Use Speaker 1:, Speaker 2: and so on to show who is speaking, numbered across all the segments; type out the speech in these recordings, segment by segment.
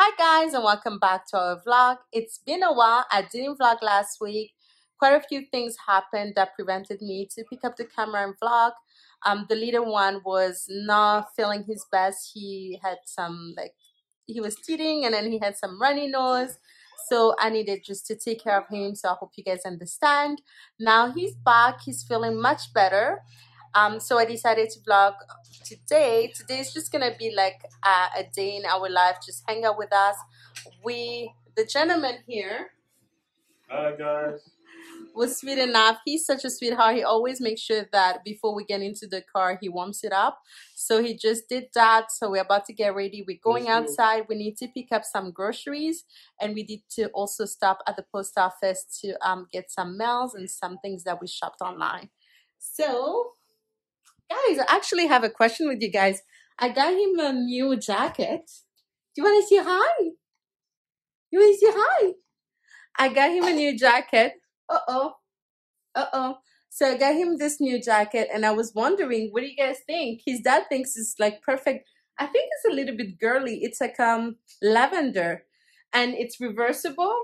Speaker 1: Hi guys and welcome back to our vlog. It's been a while. I didn't vlog last week. Quite a few things happened that prevented me to pick up the camera and vlog. Um, the little one was not feeling his best. He had some like he was teething and then he had some runny nose. So I needed just to take care of him. So I hope you guys understand. Now he's back. He's feeling much better. Um, so I decided to vlog today. Today is just gonna be like a, a day in our life. Just hang out with us. We, the gentleman here,
Speaker 2: Hi guys.
Speaker 1: was sweet enough. He's such a sweetheart. He always makes sure that before we get into the car, he warms it up. So he just did that. So we're about to get ready. We're going
Speaker 2: Let's
Speaker 1: outside. We need to pick up some groceries, and we need to also stop at the post office to um get some mails and some things that we shopped online. So, guys, I actually have a question with you guys. I got him a new jacket. Do you want to say hi? You want to say hi? I got him a new jacket. Uh oh. Uh oh. So I got him this new jacket, and I was wondering, what do you guys think? His dad thinks it's like perfect. I think it's a little bit girly. It's like um lavender, and it's reversible.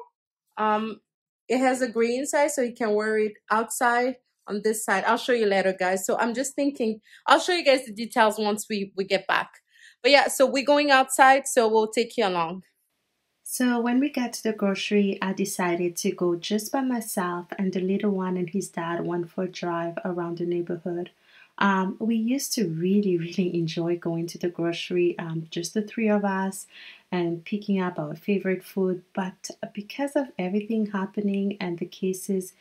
Speaker 1: Um, it has a green inside, so you can wear it outside on this side. I'll show you later, guys. So I'm just thinking. I'll show you guys the details once we we get back. But yeah, so we're going outside, so we'll take you along.
Speaker 3: So when we got to the grocery, I decided to go just by myself, and the little one and his dad went for a drive around the neighborhood. Um, we used to really, really enjoy going to the grocery, um, just the three of us, and picking up our favorite food. But because of everything happening and the cases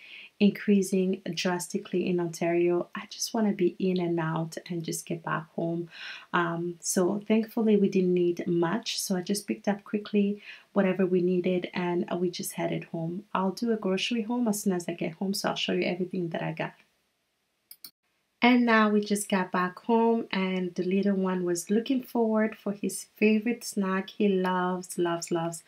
Speaker 3: increasing drastically in Ontario, I just want to be in and out and just get back home. Um, so thankfully, we didn't need much, so I just picked up quickly whatever we needed and we just headed home. I'll do a grocery home as soon as I get home, so I'll show you everything that I got. And now we just got back home, and the little one was looking forward for his favorite snack. He loves, loves, loves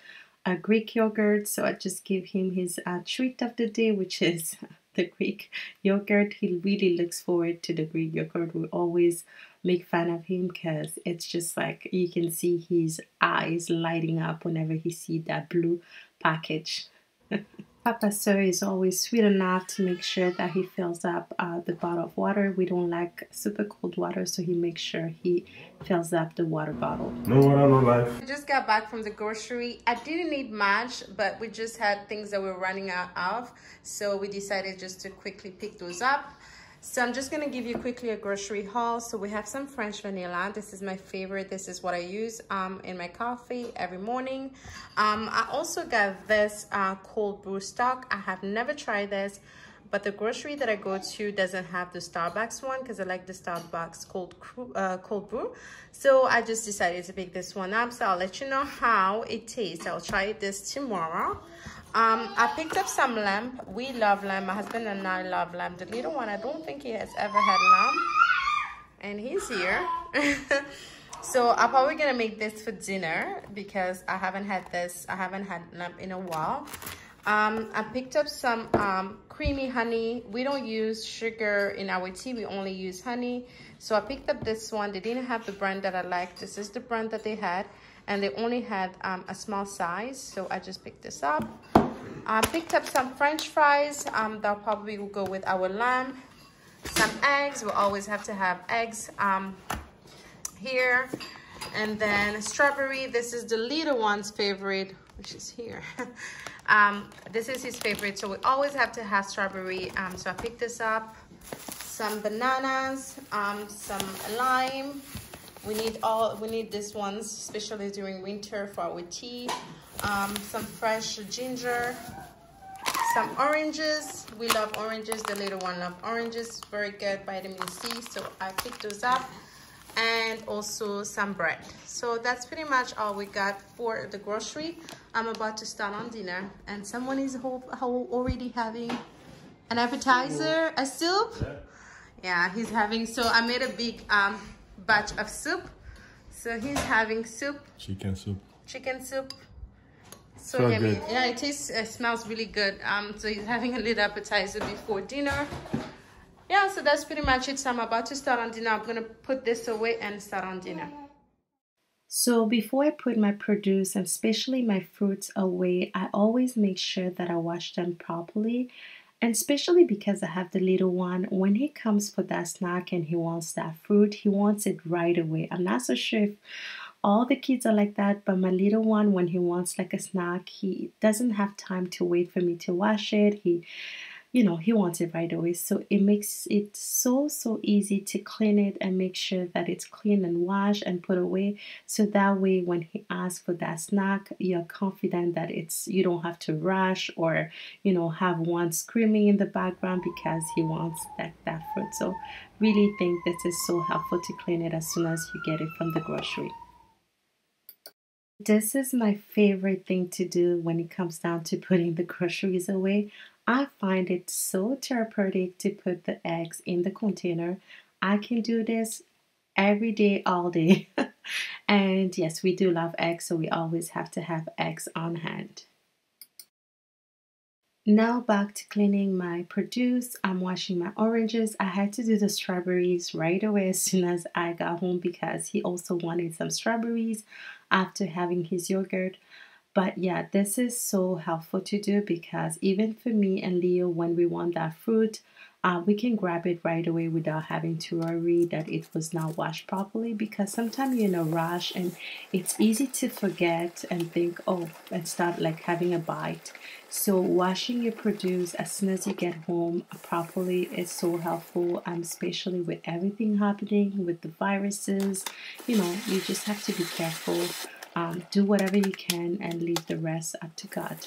Speaker 3: a Greek yogurt. So I just give him his uh, treat of the day, which is the Greek yogurt. He really looks forward to the Greek yogurt. We always make fun of him because it's just like you can see his eyes lighting up whenever he see that blue package. Papa Sir is always sweet enough to make sure that he fills up uh, the bottle of water. We don't like super cold water, so he makes sure he fills up the water bottle.
Speaker 2: No water, no life.
Speaker 1: We just got back from the grocery. I didn't need much, but we just had things that we were running out of. So we decided just to quickly pick those up. So I'm just gonna give you quickly a grocery haul. So we have some French vanilla. This is my favorite. This is what I use um, in my coffee every morning. Um, I also got this uh, cold brew stock. I have never tried this, but the grocery that I go to doesn't have the Starbucks one because I like the Starbucks cold uh, cold brew. So I just decided to pick this one up. So I'll let you know how it tastes. I'll try this tomorrow. Um, I picked up some lamb. We love lamb. My husband and I love lamb. The little one, I don't think he has ever had lamb. And he's here. so I'm probably gonna make this for dinner because I haven't had this. I haven't had lamb in a while. Um, I picked up some um, creamy honey. We don't use sugar in our tea. We only use honey. So I picked up this one. They didn't have the brand that I like. This is the brand that they had. And they only had um, a small size. So I just picked this up. I picked up some french fries. Um, that probably will go with our lamb. Some eggs. We'll always have to have eggs um, here. And then strawberry. This is the little one's favorite, which is here. um, this is his favorite. So we always have to have strawberry. Um, so I picked this up. Some bananas, um, some lime. We need all, we need these ones, especially during winter for our tea. Um, some fresh ginger, some oranges. We love oranges. The little one love oranges. Very good vitamin C. So I picked those up. And also some bread. So that's pretty much all we got for the grocery. I'm about to start on dinner. And someone is already having an appetizer, a soup. Yeah, he's having, so I made a big um, batch of soup. So he's having soup,
Speaker 2: Chicken soup.
Speaker 1: chicken soup. So
Speaker 2: So
Speaker 1: yummy.
Speaker 2: good.
Speaker 1: Yeah, it tastes, it smells really good. Um, so he's having a little appetizer before dinner. Yeah, so that's pretty much it. So I'm about to start on dinner. I'm gonna put this away and start on dinner.
Speaker 3: So before I put my produce and especially my fruits away, I always make sure that I wash them properly. And especially because I have the little one, when he comes for that snack and he wants that fruit, he wants it right away. I'm not so sure if all the kids are like that, but my little one, when he wants like a snack, he doesn't have time to wait for me to wash it. He you know he wants it right away. So it makes it so so easy to clean it and make sure that it's clean and washed and put away. So that way when he asks for that snack you're confident that it's you don't have to rush or you know have one screaming in the background because he wants that that fruit so really think this is so helpful to clean it as soon as you get it from the grocery this is my favorite thing to do when it comes down to putting the groceries away. I find it so therapeutic to put the eggs in the container. I can do this every day, all day. and yes, we do love eggs, so we always have to have eggs on hand. Now back to cleaning my produce. I'm washing my oranges. I had to do the strawberries right away as soon as I got home because he also wanted some strawberries after having his yogurt. But yeah, this is so helpful to do because even for me and Leo, when we want that fruit, uh, we can grab it right away without having to worry that it was not washed properly because sometimes you're in a rush and it's easy to forget and think, oh, and start like having a bite. So washing your produce as soon as you get home properly is so helpful, um, especially with everything happening with the viruses. You know, you just have to be careful um, do whatever you can and leave the rest up to God.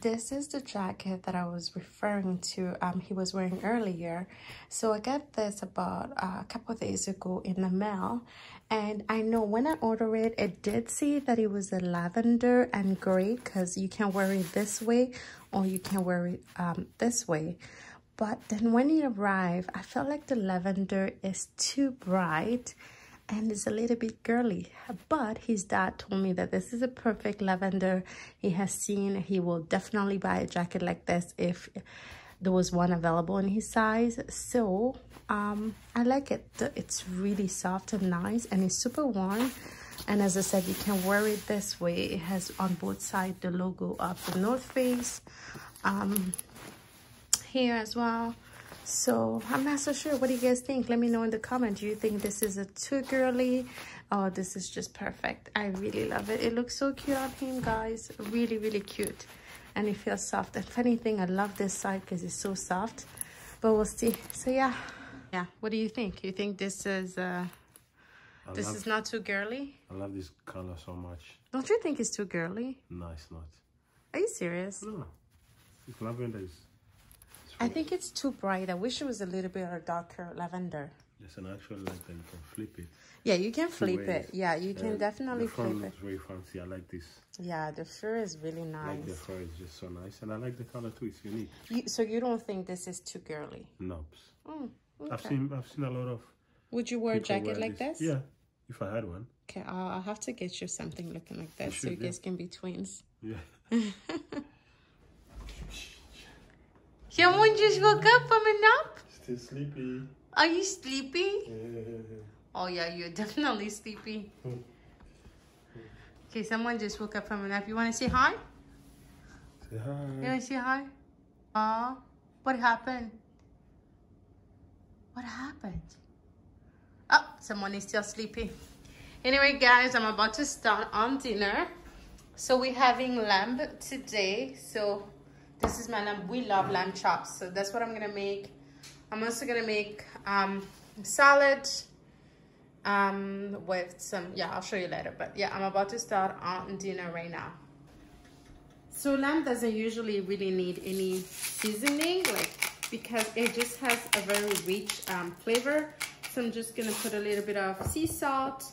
Speaker 1: This is the jacket that I was referring to. Um, he was wearing earlier. So I got this about uh, a couple of days ago in the mail, and I know when I ordered it, it did say that it was a lavender and gray because you can wear it this way or you can wear it um, this way. But then when it arrived, I felt like the lavender is too bright and it's a little bit girly. But his dad told me that this is a perfect lavender. He has seen, he will definitely buy a jacket like this if there was one available in his size. So um, I like it. It's really soft and nice and it's super warm. And as I said, you can wear it this way. It has on both sides the logo of the North Face. Um, here as well so i'm not so sure. What do you guys think? Let me know in the comment. Do you think this is a too girly oh this is just perfect? I really love it. It looks so cute on him guys. Really really cute. And it feels soft. And funny thing i love this side because it's so soft. But we'll see. So yeah. Yeah. What do you think? You think this is uh I this love, is not too girly?
Speaker 2: I love this color so much.
Speaker 1: Don't you think it's too girly?
Speaker 2: No it's not.
Speaker 1: Are you serious?
Speaker 2: No. It's lavender. Is
Speaker 1: I think it's too bright. I wish it was a little bit of darker lavender.
Speaker 2: It's an actual like you can flip it.
Speaker 1: Yeah, you can flip ways. it. Yeah, you can definitely
Speaker 2: the front
Speaker 1: flip
Speaker 2: looks very fancy. I like this.
Speaker 1: Yeah, the fur is really nice.
Speaker 2: like the fur is just so nice, and I like the color too. It's unique.
Speaker 1: You, so you don't think this is too girly?
Speaker 2: Nope. Mm, okay. I've seen I've seen a lot of.
Speaker 1: Would you wear a jacket like this.
Speaker 2: this? Yeah, if I had one.
Speaker 1: Okay, I'll, I'll have to get you something looking like this so you guys can be twins.
Speaker 2: Yeah.
Speaker 1: Someone just woke up from a nap?
Speaker 2: Still sleepy.
Speaker 1: Are you sleepy? oh yeah, you're definitely sleepy. okay, someone just woke up from a nap. You want to say hi?
Speaker 2: Say hi.
Speaker 1: You want to say hi? Aw, what happened? What happened? Oh, someone is still sleepy. Anyway, guys, I'm about to start on dinner. So we're having lamb today. So this is my lamb. We love lamb chops. So that's what I'm going to make. I'm also going to make um, salad um, with some, yeah, I'll show you later. But yeah, I'm about to start on dinner right now. So lamb doesn't usually really need any seasoning, like because it just has a very rich um, flavor. So I'm just gonna put a little bit of sea salt,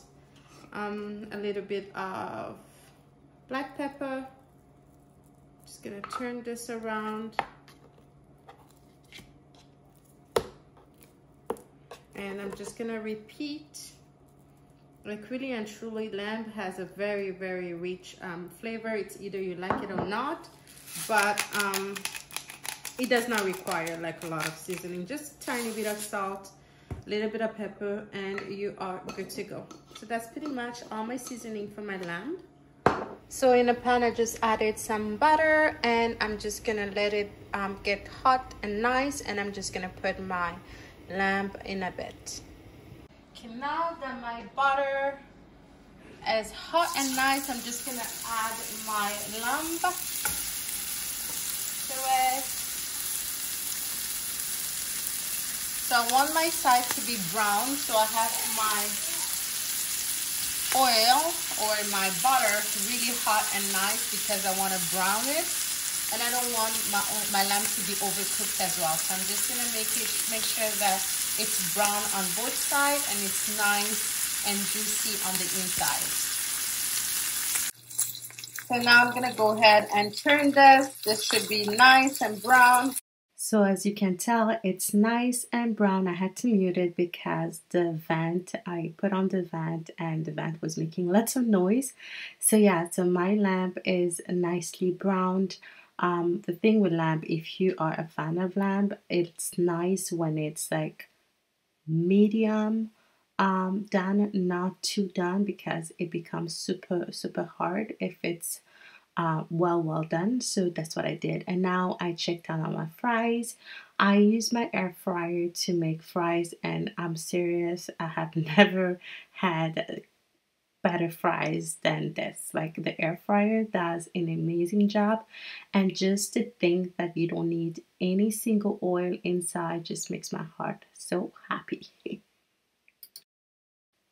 Speaker 1: um, a little bit of black pepper, just gonna turn this around. And I'm just gonna repeat. Like really and truly, lamb has a very, very rich um, flavor. It's either you like it or not, but um, it does not require like a lot of seasoning. Just a tiny bit of salt, a little bit of pepper, and you are good to go. So that's pretty much all my seasoning for my lamb. So in a pan, I just added some butter and I'm just gonna let it um, get hot and nice and I'm just gonna put my lamb in a bit. Okay, now that my butter is hot and nice, I'm just gonna add my lamb to it. So I want my side to be brown, so I have my oil or my butter really hot and nice because I want to brown it and I don't want my, my lamb to be overcooked as well. So I'm just going to make it make sure that it's brown on both sides and it's nice and juicy on the inside. So now I'm going to go ahead and turn this. This should be nice and brown.
Speaker 3: So as you can tell, it's nice and brown. I had to mute it because the vent, I put on the vent and the vent was making lots of noise. So yeah, so my lamp is nicely browned. Um, the thing with lamp, if you are a fan of lamp, it's nice when it's like medium um, done, not too done because it becomes super, super hard if it's uh, well well done. So that's what I did. And now I checked out on my fries. I use my air fryer to make fries and I'm serious. I have never had better fries than this. Like the air fryer does an amazing job. And just to think that you don't need any single oil inside just makes my heart so happy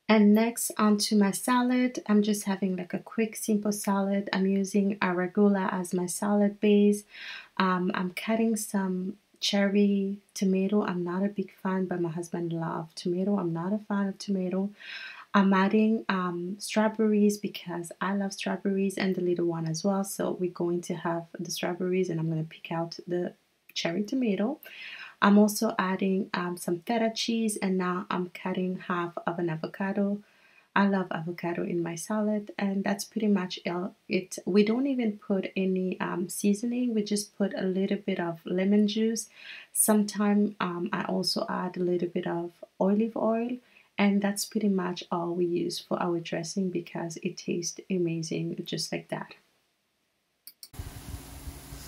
Speaker 3: And next onto my salad, I'm just having like a quick simple salad. I'm using arugula as my salad base. Um, I'm cutting some cherry tomato. I'm not a big fan, but my husband loves tomato. I'm not a fan of tomato. I'm adding um, strawberries because I love strawberries and the little one as well. So we're going to have the strawberries and I'm going to pick out the cherry tomato. I'm also adding um, some feta cheese and now I'm cutting half of an avocado. I love avocado in my salad and that's pretty much it. We don't even put any um, seasoning. We just put a little bit of lemon juice. Sometimes um, I also add a little bit of olive oil and that's pretty much all we use for our dressing because it tastes amazing just like that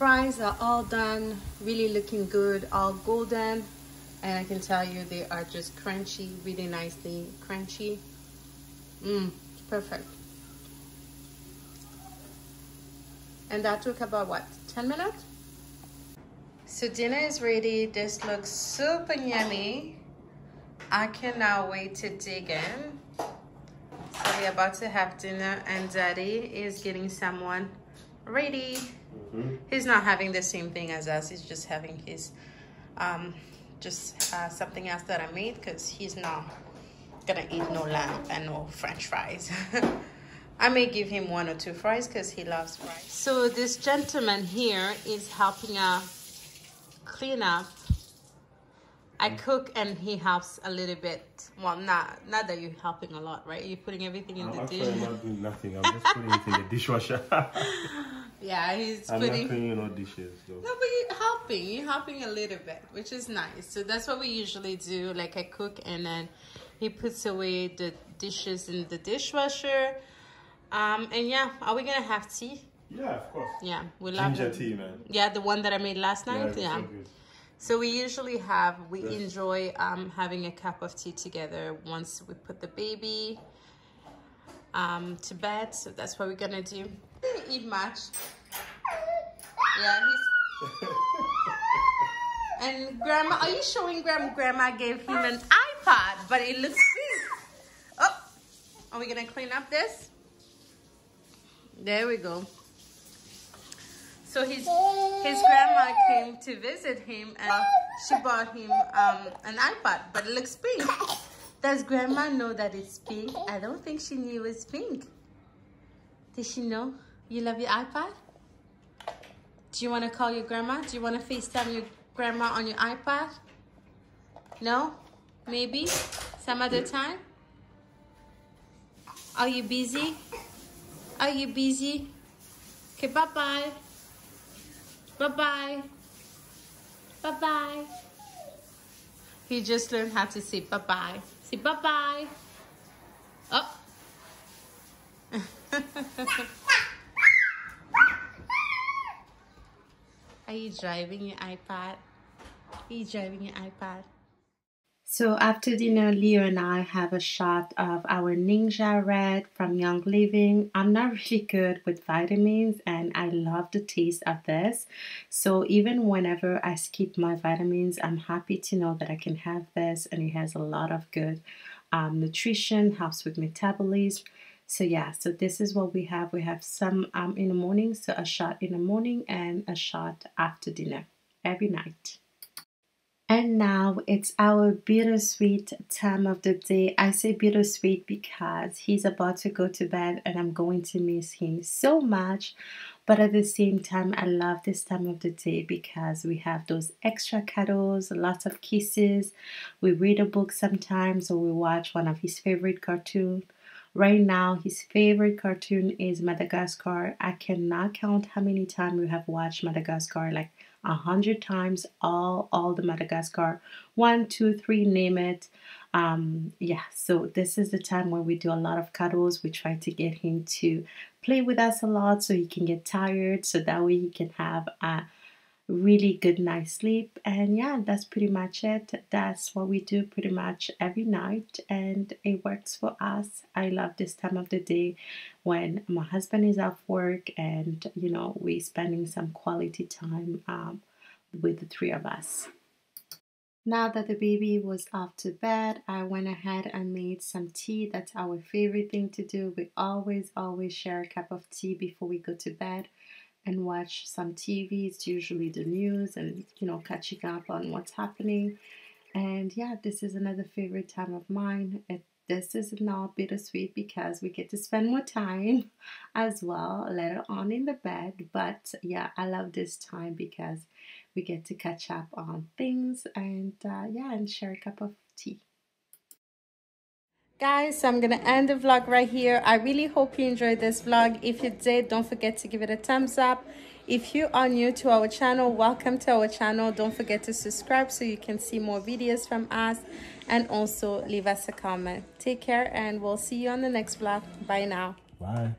Speaker 1: fries are all done really looking good all golden. And I can tell you they are just crunchy really nicely crunchy. Mmm perfect. And that took about what 10 minutes? So dinner is ready. This looks super yummy. I cannot wait to dig in. So we're about to have dinner and daddy is getting someone ready -hmm. He's not having the same thing as us. He's just having his, um, just uh, something else that I made because he's not gonna eat no lamb and no French fries. I may give him one or two fries because he loves fries. So this gentleman here is helping us clean up. I cook and he helps a little bit. Well, not not that you're helping a lot, right? You're putting everything in
Speaker 2: I'm
Speaker 1: the
Speaker 2: dish.
Speaker 1: I'm
Speaker 2: not doing nothing. I'm just putting it in the dishwasher.
Speaker 1: Yeah, he's
Speaker 2: I'm
Speaker 1: putting.
Speaker 2: not cleaning no dishes. So.
Speaker 1: No, but you're helping. You're helping a little bit, which is nice. So that's what we usually do. Like I cook, and then he puts away the dishes in the dishwasher. Um, and yeah, are we gonna have tea?
Speaker 2: Yeah, of course.
Speaker 1: Yeah, we
Speaker 2: love ginger tea, man.
Speaker 1: Yeah, the one that I made last night.
Speaker 2: Yeah.
Speaker 1: yeah. So, so we usually have we yes. enjoy um, having a cup of tea together once we put the baby um, to bed. So that's what we're gonna do didn't eat much. Yeah, he's. and grandma, are you showing grandma? Grandma gave him an iPad, but it looks pink. Oh, are we gonna clean up this? There we go. So his his grandma came to visit him and she bought him um, an iPad, but it looks pink. Does grandma know that it's pink? I don't think she knew it's pink. Did she know? You love your iPad? Do you want to call your grandma? Do you want to FaceTime your grandma on your iPad? No? Maybe? Some other time? Are you busy? Are you busy? Okay, bye-bye. Bye-bye. Bye-bye.
Speaker 4: He just learned how to say bye-bye. Say bye-bye. Oh. Are you driving your iPad? Are you driving your iPad?
Speaker 1: So after dinner, Leo and I have a shot of our NingXia Red from Young Living. I'm not really good with vitamins and I love the taste of this. So even whenever I skip my vitamins, I'm happy to know that I can have this and it has a lot of good um, nutrition, helps with metabolism. So yeah, so this is what we have. We have some um, in the morning, so a shot in the morning and a shot after dinner every night. And now it's our bittersweet time of the day. I say bittersweet because he's about to go to bed and I'm going to miss him so much. But at the same time, I love this time of the day because we have those extra cuddles, lots of kisses. We read a book sometimes or we watch one of his favorite cartoons. Right now, his favorite cartoon is Madagascar. I cannot count how many times we have watched Madagascar. Like a hundred times all all the Madagascar. One two three name it. Um yeah so this is the time where we do a lot of cuddles. We try to get him to play with us a lot so he can get tired so that way he can have a really good night's sleep. And yeah that's pretty much it. That's what we do pretty much every night. And it works for us. I love this time of the day when my husband is off work and you know we're spending some quality time um, with the three of us. Now that the baby was off to bed, I went ahead and made some tea. That's our favorite thing to do. We always, always share a cup of tea before we go to bed and watch some TV. It's usually the news and, you know, catching up on what's happening. And yeah, this is another favorite time of mine. It, this is not bittersweet because we get to spend more time as well later on in the bed. But yeah, I love this time because we get to catch up on things and uh, yeah, and share a cup of tea
Speaker 4: guys so i'm gonna end the vlog right here. I really hope you enjoyed this vlog. If you did don't forget to give it a thumbs up. If you are new to our channel welcome to our channel. Don't forget to subscribe so you can see more videos from us. And also leave us a comment. Take care and we'll see you on the next vlog. Bye now.
Speaker 2: Bye